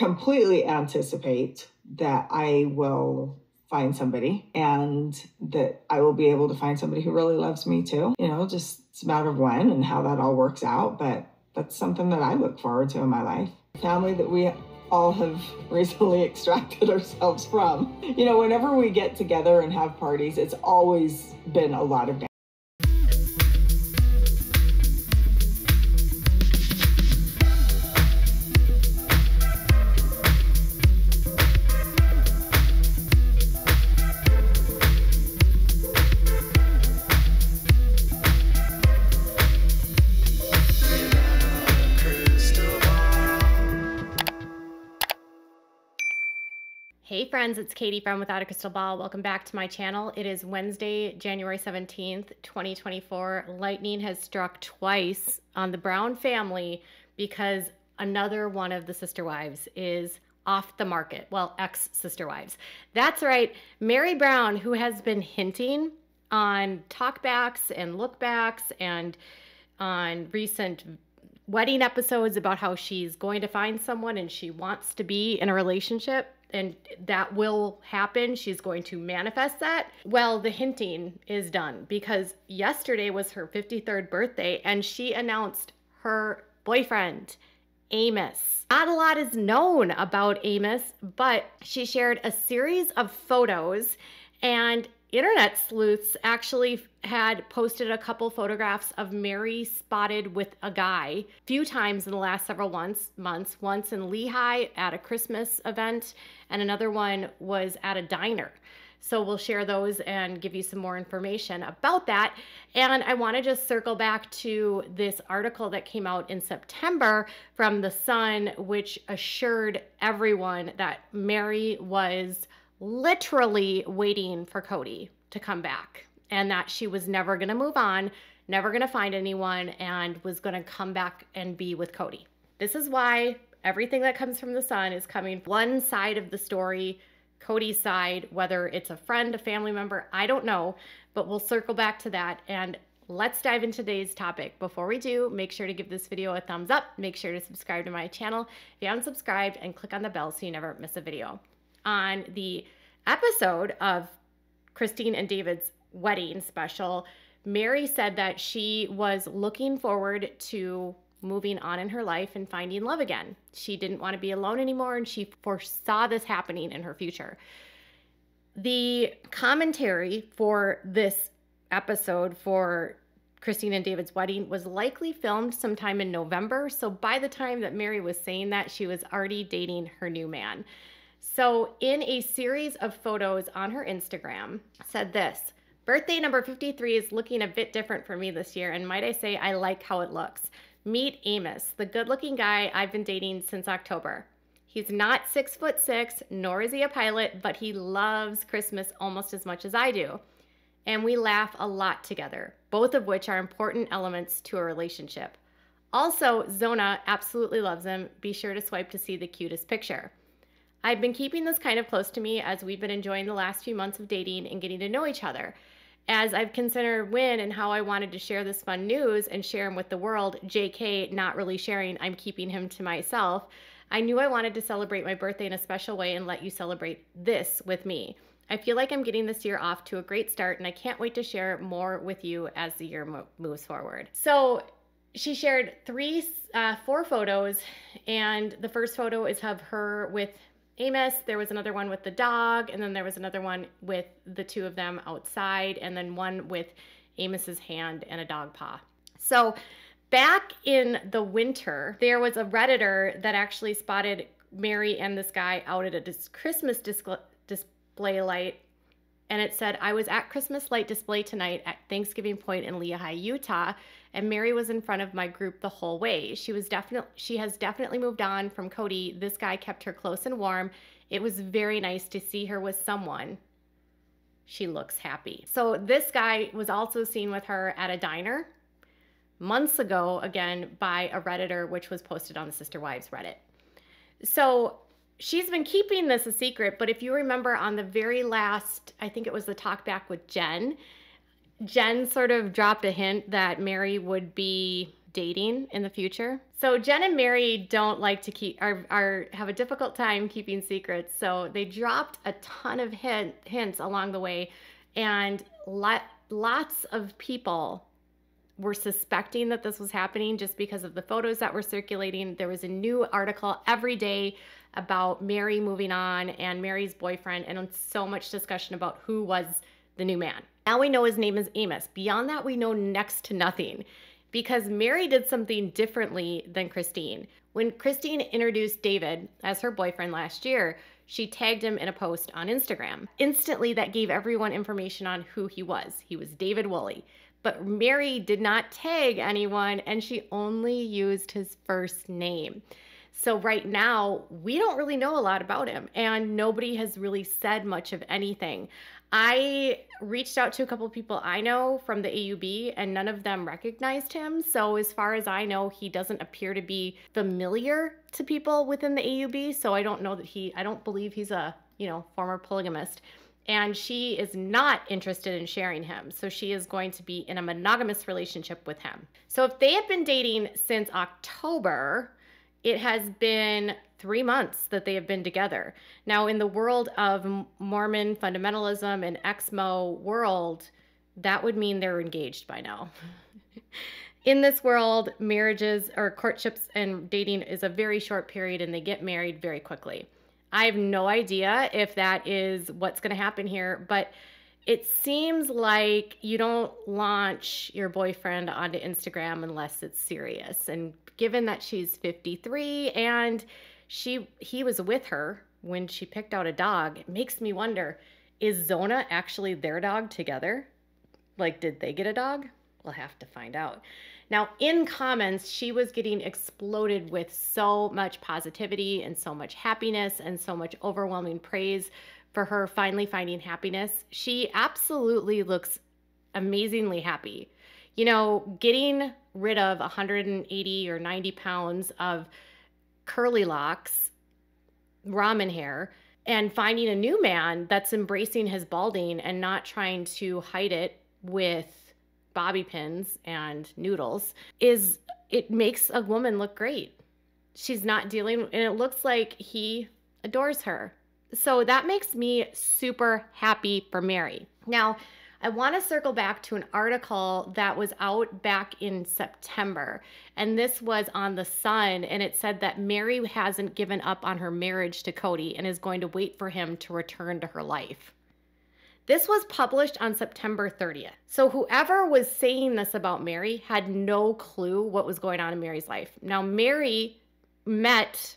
completely anticipate that I will find somebody and that I will be able to find somebody who really loves me too. You know, just it's a matter of when and how that all works out. But that's something that I look forward to in my life. Family that we all have recently extracted ourselves from. You know, whenever we get together and have parties, it's always been a lot of Hey friends, it's Katie from Without a Crystal Ball. Welcome back to my channel. It is Wednesday, January 17th, 2024. Lightning has struck twice on the Brown family because another one of the sister wives is off the market. Well, ex sister wives. That's right. Meri Brown, who has been hinting on talkbacks and lookbacks and on recent wedding episodes about how she's going to find someone and she wants to be in a relationship and that will happen. She's going to manifest that. Well, the hinting is done because yesterday was her 53rd birthday and she announced her boyfriend, Amos. Not a lot is known about Amos, but she shared a series of photos and internet sleuths actually had posted a couple photographs of Meri spotted with a guy a few times in the last several months months once in Lehi at a Christmas event and another one was at a diner. So we'll share those and give you some more information about that. And I want to just circle back to this article that came out in September from the Sun which assured everyone that Meri was literally waiting for Kody to come back and that she was never going to move on, never going to find anyone, and was going to come back and be with Kody. This is why everything that comes from the sun is coming one side of the story, Kody's side, whether it's a friend, a family member, I don't know, but we'll circle back to that. And let's dive into today's topic. Before we do, make sure to give this video a thumbs up. Make sure to subscribe to my channel if you haven't subscribed and click on the bell so you never miss a video on the episode of Christine and David's wedding special, Meri said that she was looking forward to moving on in her life and finding love again. She didn't want to be alone anymore and she foresaw this happening in her future. The commentary for this episode for Christine and David's wedding was likely filmed sometime in November. So by the time that Meri was saying that, she was already dating her new man. So, in a series of photos on her Instagram, said this Birthday number 53 is looking a bit different for me this year, and might I say, I like how it looks. Meet Amos, the good looking guy I've been dating since October. He's not six foot six, nor is he a pilot, but he loves Christmas almost as much as I do. And we laugh a lot together, both of which are important elements to a relationship. Also, Zona absolutely loves him. Be sure to swipe to see the cutest picture. I've been keeping this kind of close to me as we've been enjoying the last few months of dating and getting to know each other. As I've considered when and how I wanted to share this fun news and share him with the world, JK not really sharing, I'm keeping him to myself. I knew I wanted to celebrate my birthday in a special way and let you celebrate this with me. I feel like I'm getting this year off to a great start and I can't wait to share more with you as the year mo- moves forward. So, she shared three, uh, four photos, and the first photo is of her with Amos. There was another one with the dog, and then there was another one with the two of them outside, and then one with Amos's hand and a dog paw. So, back in the winter, there was a Redditor that actually spotted Meri and this guy out at a Christmas display light. And it said, I was at Christmas light display tonight at Thanksgiving Point in Lehi, Utah and Meri was in front of my group the whole way. She was definitely she has definitely moved on from Kody. This guy kept her close and warm. It was very nice to see her with someone. She looks happy. So this guy was also seen with her at a diner months ago again by a redditor which was posted on the Sister Wives Reddit. So she's been keeping this a secret, but if you remember on the very last, I think it was the talk back with Jen, Jen sort of dropped a hint that Meri would be dating in the future. So Jen and Meri don't like to keep are, are have a difficult time keeping secrets. So they dropped a ton of hint, hints along the way, and lot, lots of people were suspecting that this was happening just because of the photos that were circulating. There was a new article every day about Meri moving on and Meri's boyfriend, and so much discussion about who was the new man. Now we know his name is Amos. Beyond that, we know next to nothing because Meri did something differently than Christine. When Christine introduced David as her boyfriend last year, she tagged him in a post on Instagram. Instantly, that gave everyone information on who he was. He was David Woolley. But Meri did not tag anyone and she only used his first name. So, right now, we don't really know a lot about him, and nobody has really said much of anything. I reached out to a couple of people I know from the AUB and none of them recognized him. So, as far as I know, he doesn't appear to be familiar to people within the AUB. So, I don't know that he, I don't believe he's a, you know, former polygamist. And she is not interested in sharing him. So, she is going to be in a monogamous relationship with him. So, if they have been dating since October, it has been three months that they have been together. Now, in the world of Mormon fundamentalism and Exmo world, that would mean they're engaged by now. in this world, marriages or courtships and dating is a very short period and they get married very quickly. I have no idea if that is what's going to happen here, but it seems like you don't launch your boyfriend onto Instagram unless it's serious. And given that she's 53 and she he was with her when she picked out a dog, it makes me wonder is Zona actually their dog together? Like did they get a dog? We'll have to find out. Now, in comments, she was getting exploded with so much positivity and so much happiness and so much overwhelming praise for her finally finding happiness. She absolutely looks amazingly happy you know, getting rid of 180 or 90 pounds of curly locks, ramen hair, and finding a new man that's embracing his balding and not trying to hide it with bobby pins and noodles is it makes a woman look great. She's not dealing and it looks like he adores her. So that makes me super happy for Meri. Now, I want to circle back to an article that was out back in September. And this was on The Sun. And it said that Meri hasn't given up on her marriage to Kody and is going to wait for him to return to her life. This was published on September 30th. So whoever was saying this about Meri had no clue what was going on in Meri's life. Now, Meri met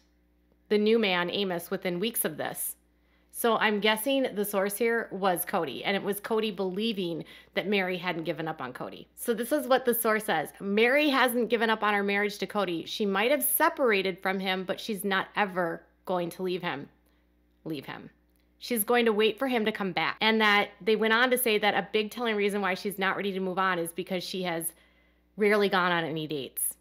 the new man, Amos, within weeks of this. So I'm guessing the source here was Kody, and it was Kody believing that Meri hadn't given up on Kody. So this is what the source says Meri hasn't given up on her marriage to Kody. She might have separated from him, but she's not ever going to leave him. Leave him. She's going to wait for him to come back. And that they went on to say that a big telling reason why she's not ready to move on is because she has rarely gone on any dates.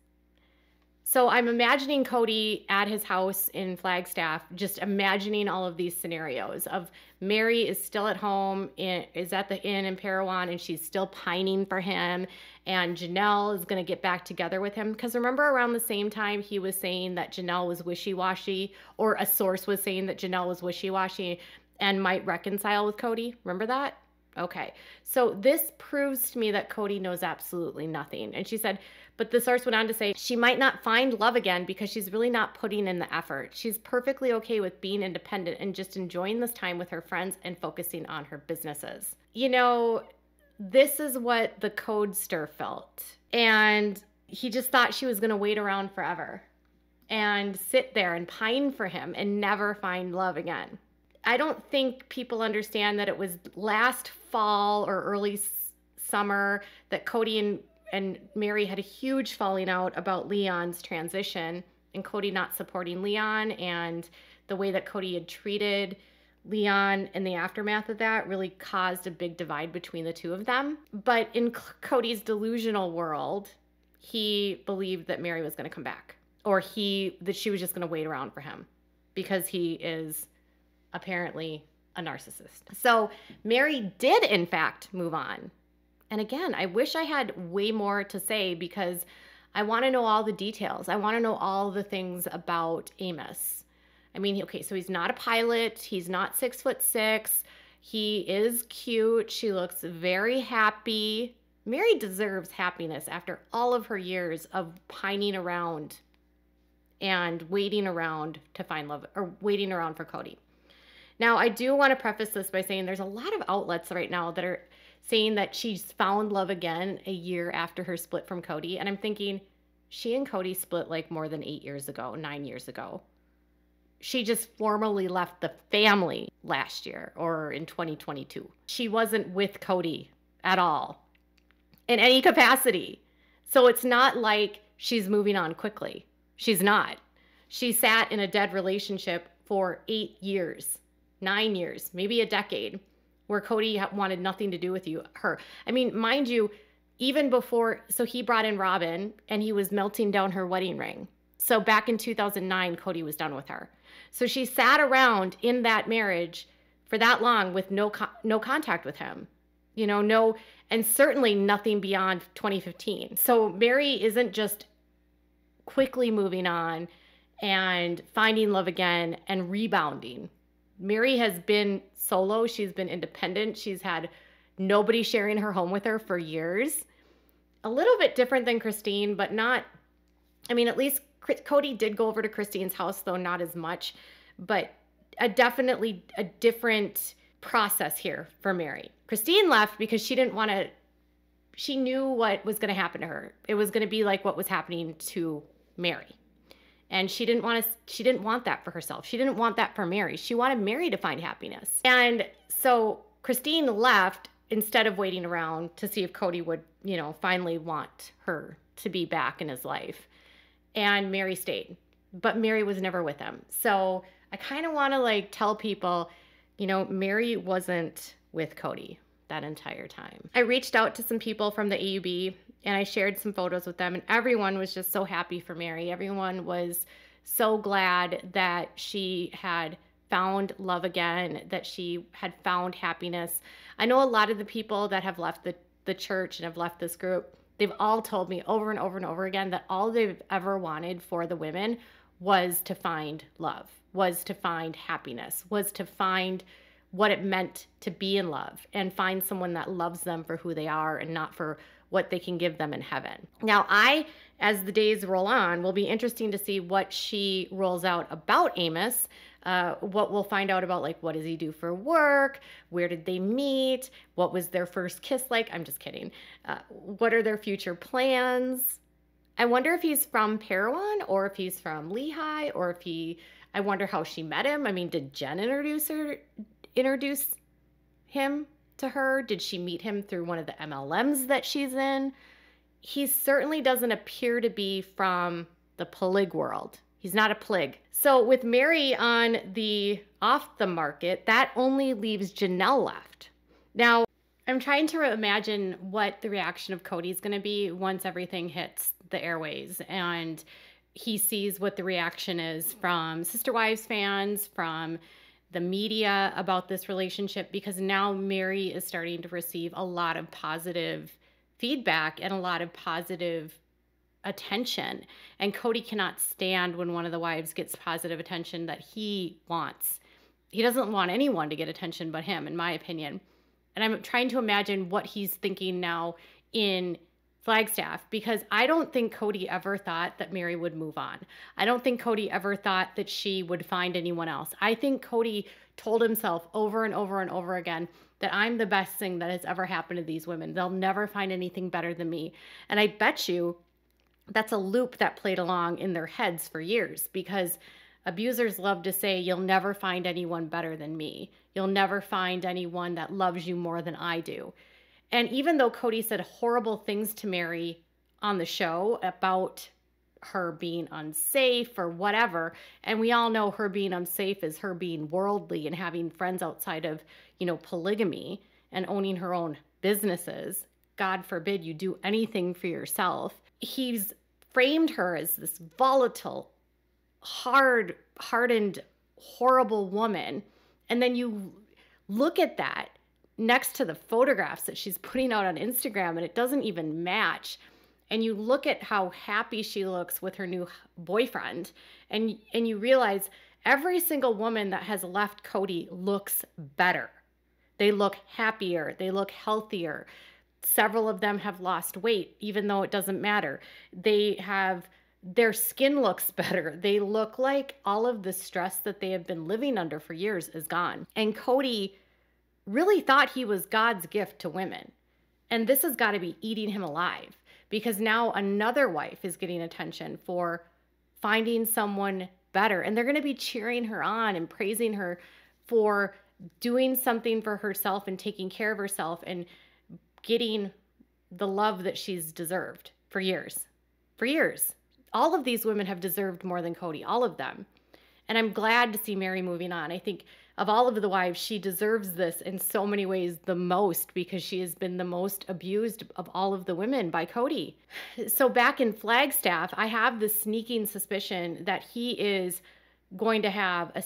So I'm imagining Kody at his house in Flagstaff, just imagining all of these scenarios of Meri is still at home, in, is at the inn in Parowan, and she's still pining for him. And Janelle is going to get back together with him. Because remember, around the same time, he was saying that Janelle was wishy washy, or a source was saying that Janelle was wishy washy and might reconcile with Kody. Remember that? Okay. So this proves to me that Kody knows absolutely nothing. And she said, but the source went on to say she might not find love again because she's really not putting in the effort. She's perfectly okay with being independent and just enjoying this time with her friends and focusing on her businesses. You know, this is what the codester felt. And he just thought she was going to wait around forever and sit there and pine for him and never find love again. I don't think people understand that it was last fall or early summer that Kody and and Meri had a huge falling out about Leon's transition and Kody not supporting Leon and the way that Kody had treated Leon in the aftermath of that really caused a big divide between the two of them. But in Kody's delusional world, he believed that Meri was going to come back or he that she was just going to wait around for him because he is apparently a narcissist. So Meri did in fact move on and again, I wish I had way more to say because I want to know all the details. I want to know all the things about Amos. I mean, okay, so he's not a pilot. He's not six foot six. He is cute. She looks very happy. Meri deserves happiness after all of her years of pining around and waiting around to find love or waiting around for Kody. Now, I do want to preface this by saying there's a lot of outlets right now that are saying that she's found love again a year after her split from Kody. And I'm thinking, she and Kody split like more than eight years ago, nine years ago. She just formally left the family last year or in 2022. She wasn't with Kody at all in any capacity. So it's not like she's moving on quickly. She's not. She sat in a dead relationship for eight years, nine years, maybe a decade where Kody wanted nothing to do with you, her. I mean, mind you, even before, so he brought in Robyn and he was melting down her wedding ring. So back in 2009, Kody was done with her. So she sat around in that marriage for that long with no no contact with him. You know, no and certainly nothing beyond 2015. So Meri isn't just quickly moving on and finding love again and rebounding. Meri has been solo, she's been independent, she's had nobody sharing her home with her for years. A little bit different than Christine, but not, I mean, at least Kody did go over to Christine's house, though not as much, but a definitely a different process here for Meri. Christine left because she didn't want to, she knew what was going to happen to her. It was going to be like what was happening to Mary and she didn't want to she didn't want that for herself. She didn't want that for meri. She wanted meri to find happiness. And so christine left instead of waiting around to see if kody would you know finally want her to be back in his life. And meri stayed but meri was never with him. So i kind of want to like tell people you know meri wasn't with kody that entire time. I reached out to some people from the aub and I shared some photos with them, and everyone was just so happy for Meri. Everyone was so glad that she had found love again, that she had found happiness. I know a lot of the people that have left the, the church and have left this group, they've all told me over and over and over again that all they've ever wanted for the women was to find love, was to find happiness, was to find what it meant to be in love and find someone that loves them for who they are and not for what they can give them in heaven. Now, I, as the days roll on, will be interesting to see what she rolls out about Amos. Uh, what we'll find out about, like, what does he do for work? Where did they meet? What was their first kiss like? I'm just kidding. Uh, what are their future plans? I wonder if he's from Parowan or if he's from Lehi or if he, I wonder how she met him. I mean, did Jen introduce her, introduce him to her? Did she meet him through one of the MLMs that she's in? He certainly doesn't appear to be from the plig world. He's not a plig. So with Meri on the off the market, that only leaves Janelle left. Now, I'm trying to imagine what the reaction of Kody's going to be once everything hits the airways and he sees what the reaction is from Sister Wives fans, from the media about this relationship because now Mary is starting to receive a lot of positive feedback and a lot of positive attention. And Kody cannot stand when one of the wives gets positive attention that he wants. He doesn't want anyone to get attention but him, in my opinion. And I'm trying to imagine what he's thinking now in Flagstaff because I don't think Kody ever thought that Meri would move on. I don't think Kody ever thought that she would find anyone else. I think Kody told himself over and over and over again that I'm the best thing that has ever happened to these women. They'll never find anything better than me. And I bet you that's a loop that played along in their heads for years because abusers love to say, You'll never find anyone better than me. You'll never find anyone that loves you more than I do. And even though Kody said horrible things to Meri on the show about her being unsafe or whatever, and we all know her being unsafe is her being worldly and having friends outside of, you know, polygamy and owning her own businesses. God forbid you do anything for yourself. He's framed her as this volatile, hard, hardened, horrible woman. And then you look at that next to the photographs that she's putting out on Instagram and it doesn't even match. and you look at how happy she looks with her new boyfriend and and you realize every single woman that has left Kody looks better. They look happier, they look healthier. Several of them have lost weight even though it doesn't matter. They have their skin looks better. They look like all of the stress that they have been living under for years is gone. And Kody really thought he was God's gift to women. And this has got to be eating him alive because now another wife is getting attention for finding someone better. And they're going to be cheering her on and praising her for doing something for herself and taking care of herself and getting the love that she's deserved for years. For years. All of these women have deserved more than Kody, all of them. And I'm glad to see Meri moving on. I think of all of the wives, she deserves this in so many ways the most because she has been the most abused of all of the women by Kody. So back in Flagstaff, I have the sneaking suspicion that he is going to have a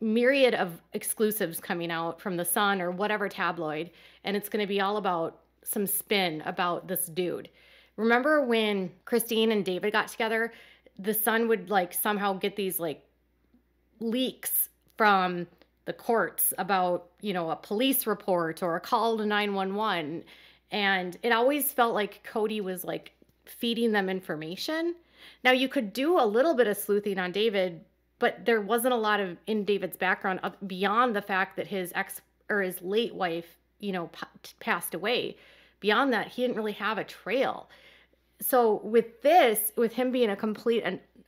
myriad of exclusives coming out from the Sun or whatever tabloid, and it's going to be all about some spin about this dude. Remember when Christine and David got together? The Sun would like somehow get these like leaks from the courts about, you know, a police report or a call to 911. And it always felt like Kody was like feeding them information. Now, you could do a little bit of sleuthing on David, but there wasn't a lot of in David's background beyond the fact that his ex or his late wife, you know, passed away. Beyond that, he didn't really have a trail. So, with this, with him being a complete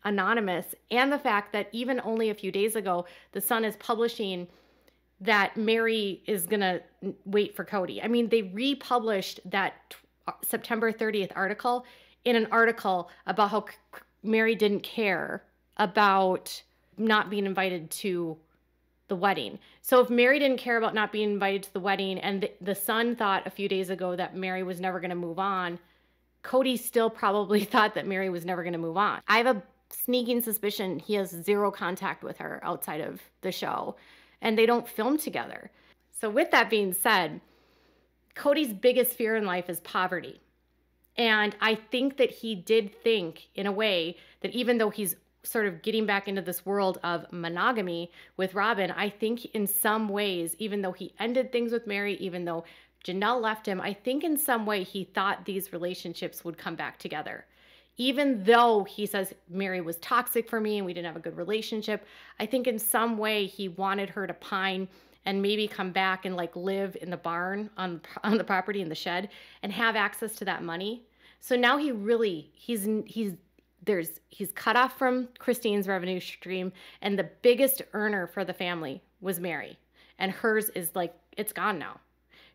anonymous and the fact that even only a few days ago the sun is publishing that Meri is going to wait for kody i mean they republished that t- uh, september 30th article in an article about how C- meri didn't care about not being invited to the wedding. So if Meri didn't care about not being invited to the wedding and the, the Sun thought a few days ago that Meri was never going to move on, Kody still probably thought that Meri was never going to move on. I have a sneaking suspicion he has zero contact with her outside of the show and they don't film together. So, with that being said, Kody's biggest fear in life is poverty. And I think that he did think, in a way, that even though he's sort of getting back into this world of monogamy with Robyn, I think in some ways, even though he ended things with Meri, even though Janelle left him, I think in some way he thought these relationships would come back together even though he says Meri was toxic for me and we didn't have a good relationship, I think in some way he wanted her to pine and maybe come back and like live in the barn on on the property in the shed and have access to that money. So now he really he's he's there's he's cut off from Christine's revenue stream and the biggest earner for the family was Meri and hers is like it's gone now.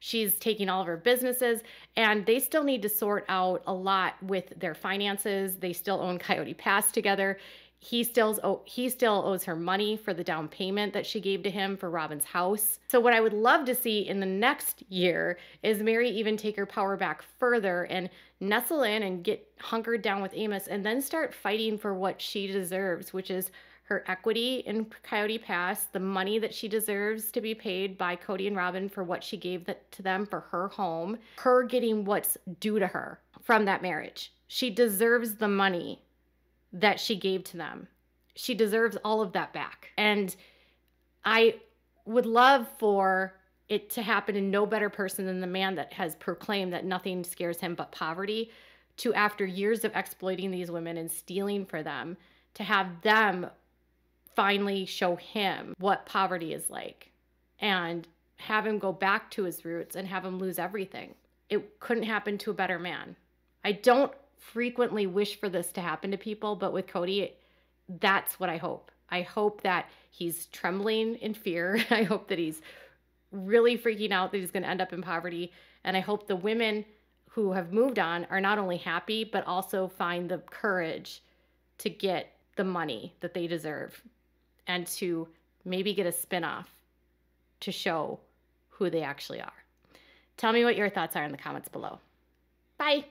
She's taking all of her businesses, and they still need to sort out a lot with their finances. They still own Coyote Pass together. He still he still owes her money for the down payment that she gave to him for Robyn's house. So what I would love to see in the next year is Meri even take her power back further and nestle in and get hunkered down with Amos and then start fighting for what she deserves, which is her equity in Coyote Pass, the money that she deserves to be paid by Kody and Robyn for what she gave that, to them for her home, her getting what's due to her from that marriage. She deserves the money that she gave to them. She deserves all of that back. And I would love for it to happen in no better person than the man that has proclaimed that nothing scares him but poverty to after years of exploiting these women and stealing for them to have them finally show him what poverty is like and have him go back to his roots and have him lose everything. It couldn't happen to a better man. I don't frequently wish for this to happen to people, but with Kody, that's what I hope. I hope that he's trembling in fear. I hope that he's really freaking out that he's going to end up in poverty. And I hope the women who have moved on are not only happy, but also find the courage to get the money that they deserve and to maybe get a spinoff to show who they actually are. Tell me what your thoughts are in the comments below. Bye.